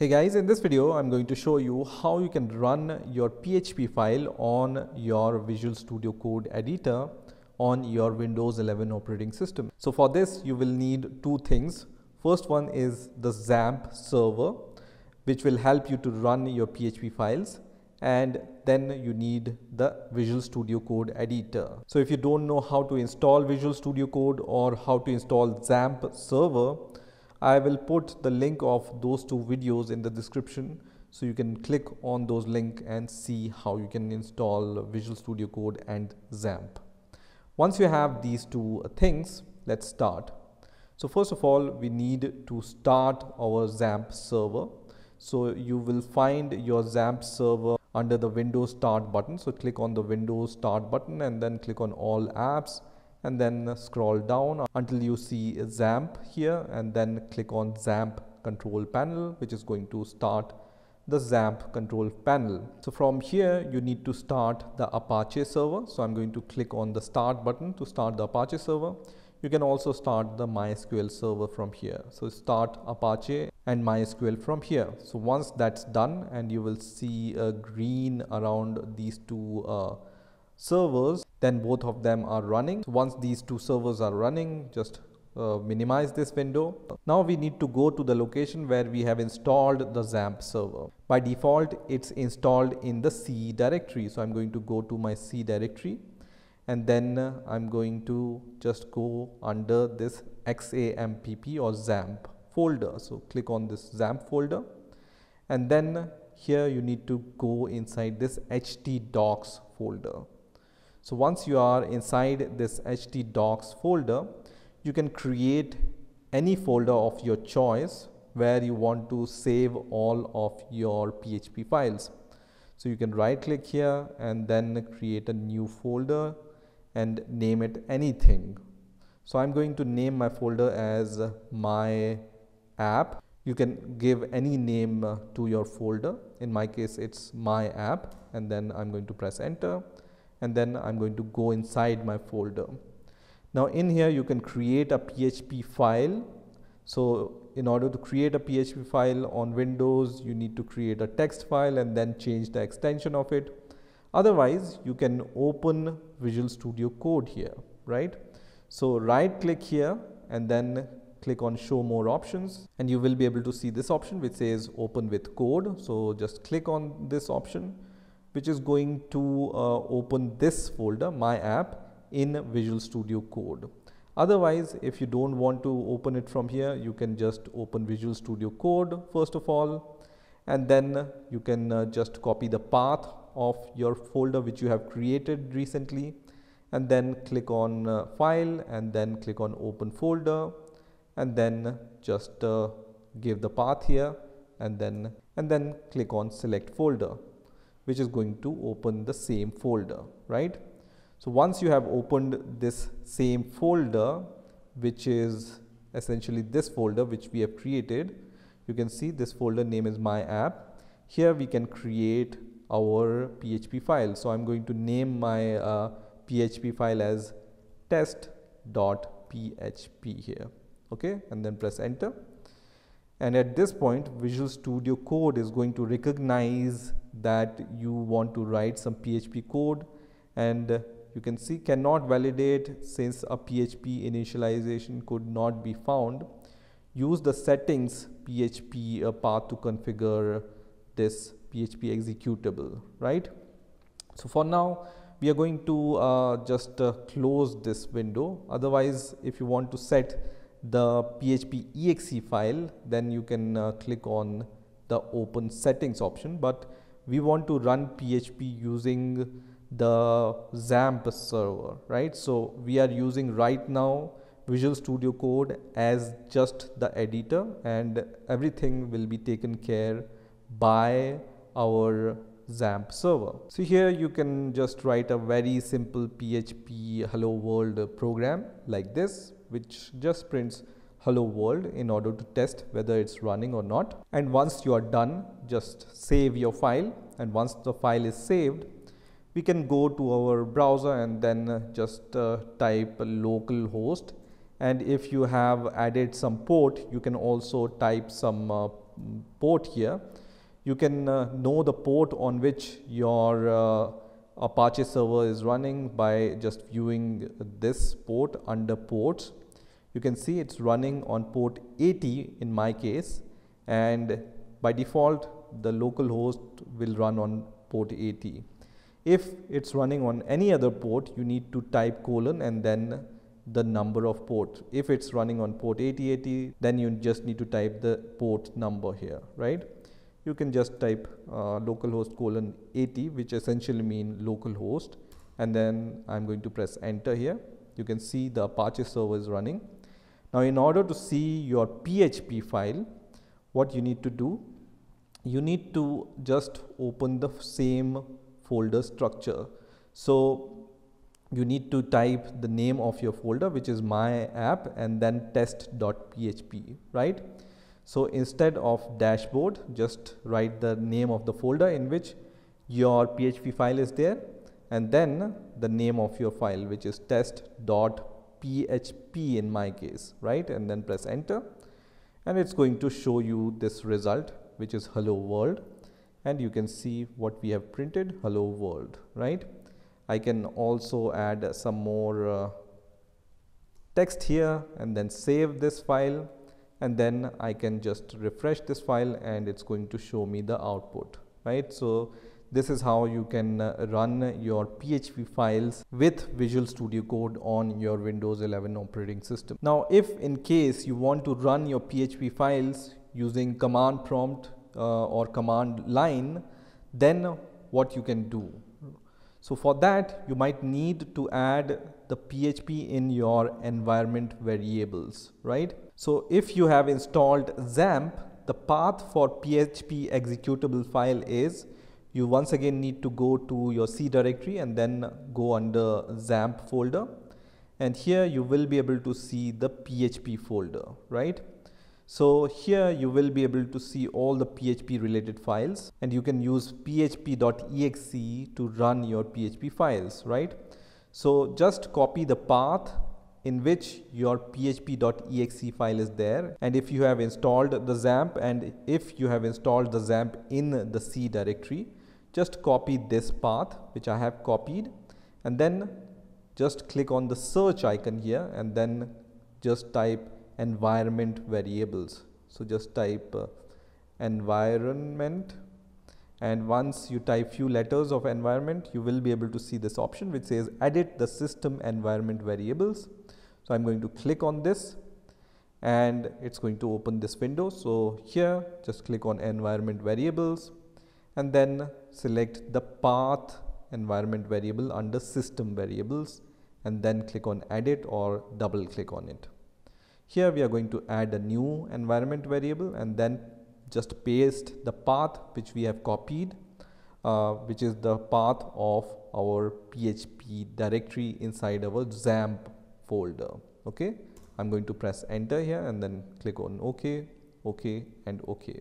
Hey guys, in this video, I'm going to show you how you can run your PHP file on your Visual Studio Code editor on your Windows 11 operating system. So for this, you will need two things. First one is the XAMPP server, which will help you to run your PHP files. And then you need the Visual Studio Code editor. So if you don't know how to install Visual Studio Code or how to install XAMPP server, I will put the link of those two videos in the description so you can click on those link and see how you can install Visual Studio Code and XAMPP. Once you have these two things, let's start. So first of all, we need to start our XAMPP server. So you will find your XAMPP server under the Windows Start button. So click on the Windows Start button and then click on All Apps and then scroll down until you see XAMPP here and then click on XAMPP control panel which is going to start the XAMPP control panel. So from here you need to start the Apache server. So I'm going to click on the start button to start the Apache server. You can also start the MySQL server from here. So start Apache and MySQL from here. So once that's done and you will see a green around these two uh, servers then both of them are running. So once these two servers are running, just uh, minimize this window. Now we need to go to the location where we have installed the XAMPP server. By default, it's installed in the C directory. So I'm going to go to my C directory and then uh, I'm going to just go under this XAMPP or XAMPP folder. So click on this XAMPP folder and then here you need to go inside this htdocs folder. So once you are inside this htdocs folder, you can create any folder of your choice where you want to save all of your PHP files. So you can right click here and then create a new folder and name it anything. So I'm going to name my folder as my app. You can give any name to your folder. In my case, it's my app and then I'm going to press enter and then I'm going to go inside my folder. Now in here you can create a PHP file. So in order to create a PHP file on Windows, you need to create a text file and then change the extension of it. Otherwise, you can open Visual Studio Code here, right? So right click here and then click on show more options and you will be able to see this option which says open with code. So just click on this option which is going to uh, open this folder my app in Visual Studio Code. Otherwise, if you don't want to open it from here, you can just open Visual Studio Code first of all, and then you can uh, just copy the path of your folder which you have created recently, and then click on uh, File, and then click on Open Folder, and then just uh, give the path here, and then and then click on Select Folder which is going to open the same folder, right? So once you have opened this same folder, which is essentially this folder which we have created, you can see this folder name is my app. Here we can create our PHP file. So I'm going to name my uh, PHP file as test.php here, okay? And then press enter. And at this point, Visual Studio Code is going to recognize that you want to write some PHP code and you can see cannot validate since a PHP initialization could not be found. Use the settings PHP uh, path to configure this PHP executable, right? So for now, we are going to uh, just uh, close this window. Otherwise, if you want to set the PHP exe file, then you can uh, click on the open settings option. But we want to run PHP using the XAMPP server, right? So we are using right now Visual Studio Code as just the editor and everything will be taken care by our XAMPP server. So here you can just write a very simple PHP hello world program like this which just prints hello world in order to test whether it's running or not. And once you are done, just save your file. And once the file is saved, we can go to our browser and then uh, just uh, type localhost. And if you have added some port, you can also type some uh, port here, you can uh, know the port on which your uh, Apache server is running by just viewing this port under ports. You can see it's running on port 80 in my case and by default the local host will run on port 80. If it's running on any other port you need to type colon and then the number of port. If it's running on port 8080 then you just need to type the port number here right you can just type uh, localhost colon 80 which essentially mean localhost and then I'm going to press enter here. You can see the Apache server is running. Now in order to see your PHP file what you need to do you need to just open the same folder structure. So you need to type the name of your folder which is my app and then test.php right so instead of dashboard, just write the name of the folder in which your PHP file is there and then the name of your file which is test.php in my case, right? And then press enter and it's going to show you this result which is hello world and you can see what we have printed hello world, right? I can also add some more uh, text here and then save this file and then I can just refresh this file and it's going to show me the output right so this is how you can uh, run your PHP files with Visual Studio Code on your Windows 11 operating system. Now if in case you want to run your PHP files using command prompt uh, or command line then what you can do so for that you might need to add the PHP in your environment variables, right? So if you have installed XAMPP, the path for PHP executable file is you once again need to go to your C directory and then go under XAMPP folder and here you will be able to see the PHP folder, right? So here you will be able to see all the PHP related files and you can use php.exe to run your PHP files, right? So just copy the path in which your php.exe file is there and if you have installed the XAMPP and if you have installed the XAMPP in the C directory, just copy this path which I have copied and then just click on the search icon here and then just type environment variables. So just type uh, environment and once you type few letters of environment you will be able to see this option which says edit the system environment variables. So I'm going to click on this and it's going to open this window. So here just click on environment variables and then select the path environment variable under system variables and then click on edit or double click on it. Here we are going to add a new environment variable and then just paste the path which we have copied uh, which is the path of our PHP directory inside our XAMPP folder. Okay, I'm going to press enter here and then click on OK, OK and OK.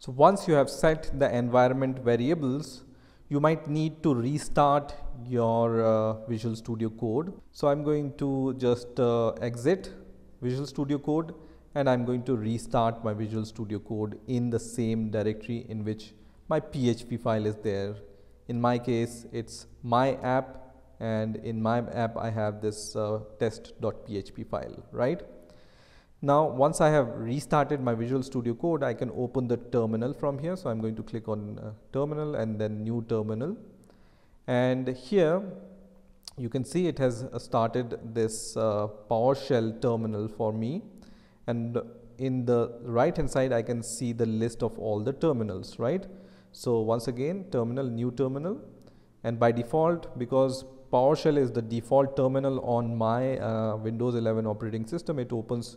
So once you have set the environment variables, you might need to restart your uh, Visual Studio Code. So I'm going to just uh, exit Visual Studio Code and I'm going to restart my Visual Studio Code in the same directory in which my PHP file is there. In my case, it's my app and in my app I have this uh, test.php file, right? Now, once I have restarted my Visual Studio Code, I can open the terminal from here. So I'm going to click on uh, terminal and then new terminal. And here you can see it has uh, started this uh, PowerShell terminal for me and in the right hand side I can see the list of all the terminals right. So once again terminal new terminal and by default because PowerShell is the default terminal on my uh, Windows 11 operating system it opens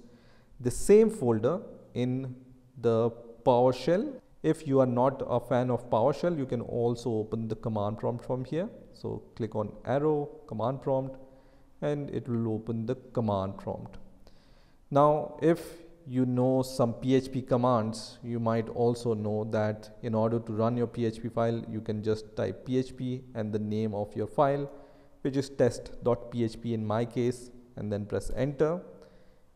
the same folder in the PowerShell if you are not a fan of PowerShell, you can also open the command prompt from here. So click on arrow, command prompt, and it will open the command prompt. Now, if you know some PHP commands, you might also know that in order to run your PHP file, you can just type PHP and the name of your file, which is test.php in my case, and then press enter.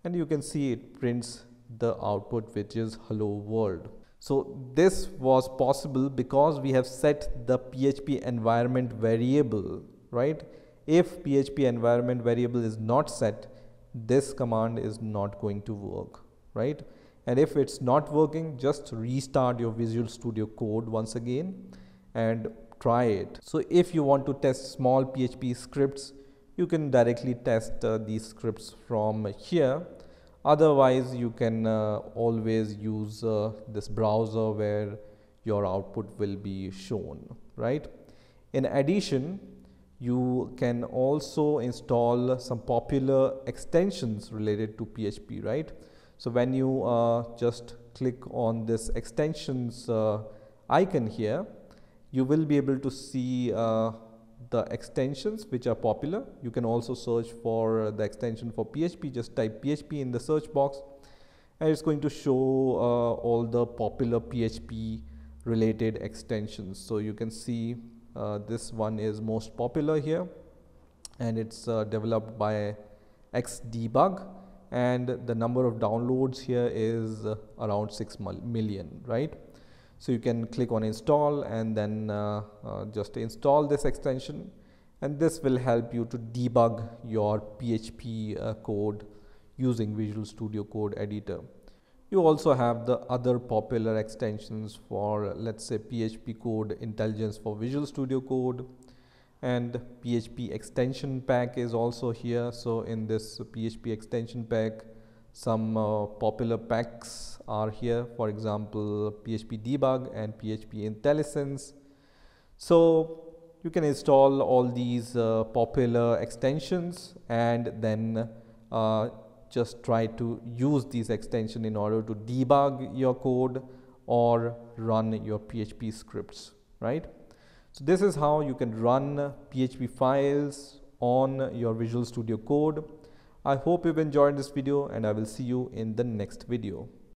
And you can see it prints the output which is hello world. So this was possible because we have set the PHP environment variable, right? If PHP environment variable is not set, this command is not going to work, right? And if it's not working, just restart your Visual Studio Code once again and try it. So if you want to test small PHP scripts, you can directly test uh, these scripts from here. Otherwise, you can uh, always use uh, this browser where your output will be shown, right? In addition, you can also install some popular extensions related to PHP, right? So when you uh, just click on this extensions uh, icon here, you will be able to see uh, the extensions which are popular. You can also search for the extension for PHP, just type PHP in the search box and it's going to show uh, all the popular PHP related extensions. So you can see uh, this one is most popular here and it's uh, developed by Xdebug and the number of downloads here is uh, around 6 million right so you can click on install and then uh, uh, just install this extension and this will help you to debug your PHP uh, code using Visual Studio Code Editor. You also have the other popular extensions for let's say PHP code intelligence for Visual Studio Code and PHP extension pack is also here. So in this PHP extension pack some uh, popular packs are here for example PHP debug and PHP IntelliSense. So you can install all these uh, popular extensions and then uh, just try to use these extension in order to debug your code or run your PHP scripts, right? So this is how you can run PHP files on your Visual Studio Code I hope you've enjoyed this video and I will see you in the next video.